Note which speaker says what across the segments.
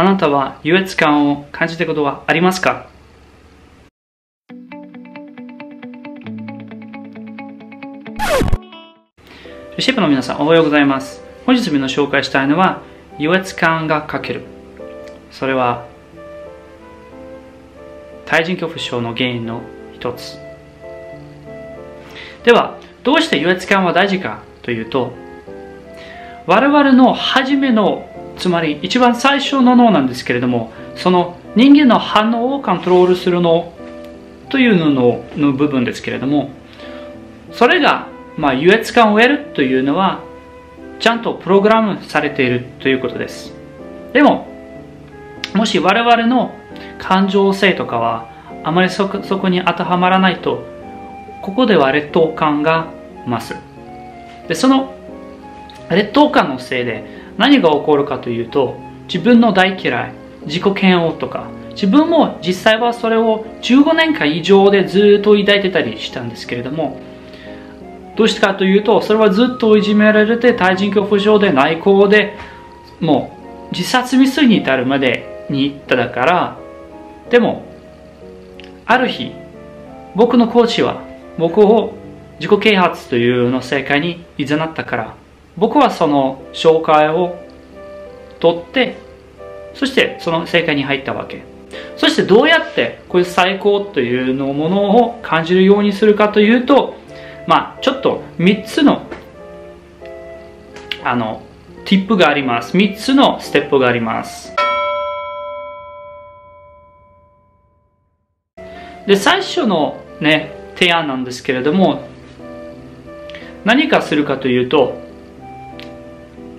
Speaker 1: あなたは優越感を感じたことはありますか？シェフの皆さん、おはようございます。本日みの紹介したいのは、優越感が欠ける。それは、対人恐怖症の原因の一つ。では、どうして優越感は大事かというと、我々の初めの、つまり一番最初の脳なんですけれども、その人間の反応をコントロールする脳というのの部分ですけれども、それがまあ、優越感を得るというのはちゃんとプログラムされているということです。でももし我々の感情性とかはあまりそこそこに当てはまらないとここでは劣等感が増す。でその劣等感のせいで何が起こるかというと自分の大嫌い自己嫌悪とか自分も実際はそれを15年間以上でずっと抱いてたりしたんですけれどもどうしてかというと、それはずっといじめられて、対人恐怖症で内向で、もう自殺未遂に至るまでに行っただから、でも、ある日、僕のコーチは僕を自己啓発というの世界に誘ったから、僕はその紹介を取って、そしてその世界に入ったわけ。そしてどうやってこういう最高というのものを感じるようにするかというと、まあ、ちょっと3つの、あの、ティップがあります。3つのステップがあります。で、最初のね、提案なんですけれども、何かするかというと、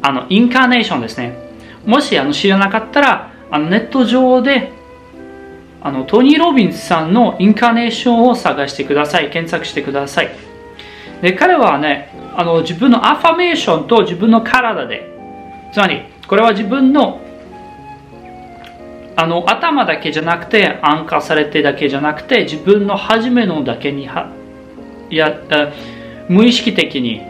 Speaker 1: あの、インカーネーションですね。もしあの知らなかったら、あのネット上であのトニー・ロビンスさんのインカーネーションを探してください。検索してください。で彼はねあの自分のアファメーションと自分の体でつまりこれは自分のあの頭だけじゃなくて安価されてだけじゃなくて自分の初めのだけにはや無意識的に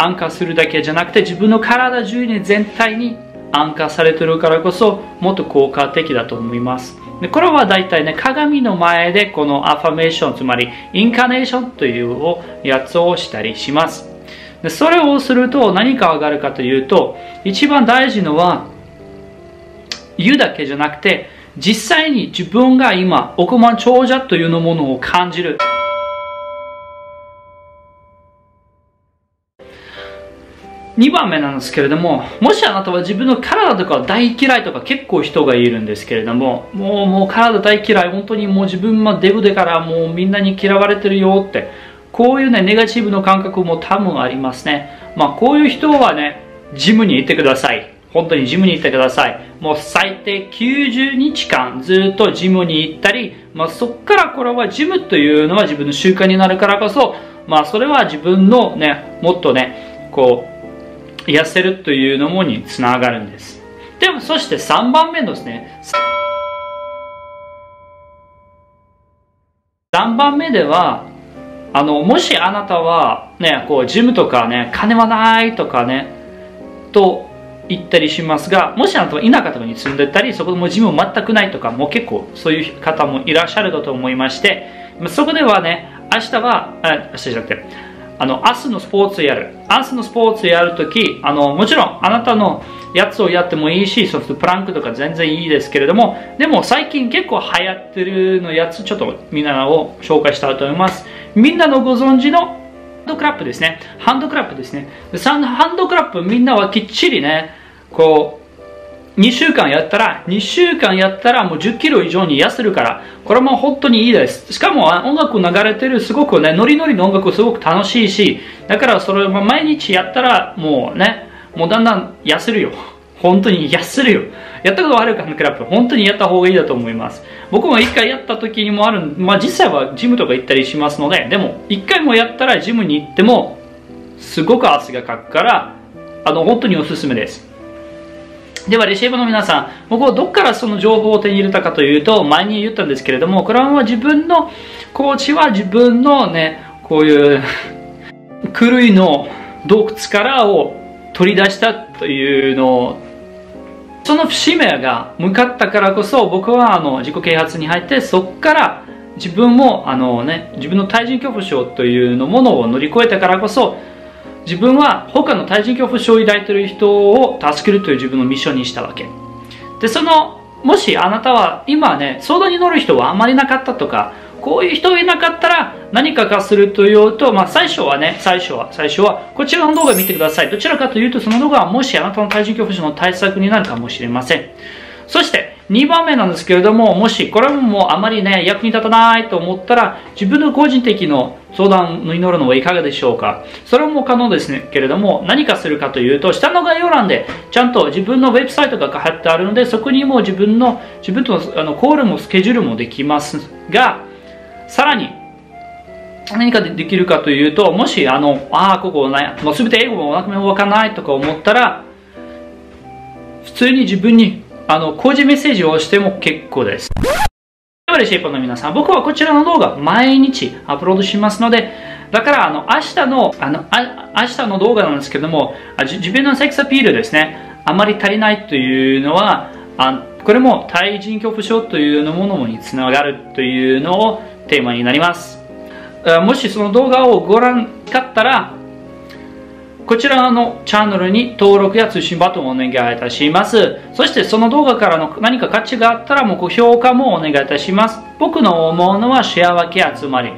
Speaker 1: 安価するだけじゃなくて自分の体中に全体に安価されてるからこそもっと効果的だと思いますでこれは大体ね、鏡の前でこのアファメーション、つまりインカネーションというやつをしたりします。でそれをすると何か上がるかというと、一番大事のは、言うだけじゃなくて、実際に自分が今、億万長者というのものを感じる。2番目なんですけれども、もしあなたは自分の体とか大嫌いとか結構人がいるんですけれども、もうもう体大嫌い、本当にもう自分はデブでからもうみんなに嫌われてるよって、こういうね、ネガティブの感覚も多分ありますね。まあこういう人はね、ジムに行ってください。本当にジムに行ってください。もう最低90日間ずっとジムに行ったり、まあそっからこれはジムというのは自分の習慣になるからこそ、まあそれは自分のね、もっとね、こう、痩せるというのもにつながるんです。でもそして3番目のですね。3番目ではあのもしあなたはねこうジムとかね金はないとかねと言ったりしますがもしあなたは田舎とかに住んでたりそこでもジム全くないとかもう結構そういう方もいらっしゃると思いましてそこではね明日はあ明日じゃなくてあの、明日のスポーツやる。明日のスポーツやるとき、あの、もちろん、あなたのやつをやってもいいし、ソフトプランクとか全然いいですけれども、でも最近結構流行ってるのやつ、ちょっとみんなを紹介したいと思います。みんなのご存知のハンドクラップですね。ハンドクラップですね。ハンドクラップみんなはきっちりね、こう、2週間やったら、2週間やったらもう10キロ以上に痩せるから、これも本当にいいです。しかも音楽流れてるすごくね、ノリノリの音楽すごく楽しいし、だからそれも毎日やったらもうね、もうだんだん痩せるよ。本当に痩せるよ。やったことあるか、クラップ。本当にやった方がいいだと思います。僕も一回やった時にもある、まあ実際はジムとか行ったりしますので、でも一回もやったらジムに行っても、すごく汗がかくから、あの、本当におすすめです。では、レシーバーの皆さん、僕はどこからその情報を手に入れたかというと、前に言ったんですけれども、これは自分の、コーチは自分のね、こういう狂いの洞窟からを取り出したというのを、その節目が向かったからこそ僕はあの自己啓発に入ってそこから自分もあの、ね、自分の対人恐怖症というのものを乗り越えたからこそ自分は他の対人恐怖症を抱いている人を助けるという自分のミッションにしたわけでそのもしあなたは今ね相談に乗る人はあまりなかったとかこういう人がいなかったら何かがするというと、まあ最初はね、最初は、最初は、こちらの動画を見てください。どちらかというと、その動画はもしあなたの体重恐怖症の対策になるかもしれません。そして、2番目なんですけれども、もしこれももうあまりね、役に立たないと思ったら、自分の個人的の相談に乗るのはいかがでしょうかそれも可能ですね。けれども、何かするかというと、下の概要欄で、ちゃんと自分のウェブサイトが貼ってあるので、そこにも自分の、自分とのあのコールもスケジュールもできますが、さらに、何かできるかというと、もし、あの、ああ、ここ、ね、もう全て英語もわかんないとか思ったら、普通に自分に、あの、工事メッセージを押しても結構です。ではレシープの皆さん、僕はこちらの動画、毎日アップロードしますので、だから、あの、明日の、あの、あ明日の動画なんですけども、自分のセックスアピールですね、あまり足りないというのは、あこれも対人恐怖症というのものにつながるというのをテーマになります。もしその動画をご覧かったら、こちらのチャンネルに登録や通信バトンをお願いいたします。そしてその動画からの何か価値があったらもう評価もお願いいたします。僕の思うのはシェア分け集まり、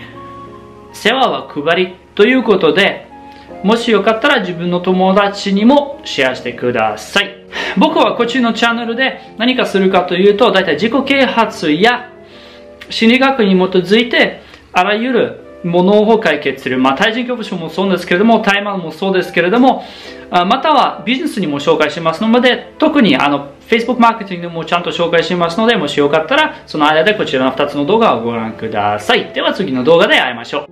Speaker 1: 世話は配りということで、もしよかったら自分の友達にもシェアしてください。僕はこっちのチャンネルで何かするかというと、だいたい自己啓発や心理学に基づいて、あらゆるものを解決する。まあ、対人恐怖症もそうですけれども、タイマーもそうですけれども、またはビジネスにも紹介しますので、特にあの、Facebook マーケティングもちゃんと紹介しますので、もしよかったら、その間でこちらの2つの動画をご覧ください。では次の動画で会いましょう。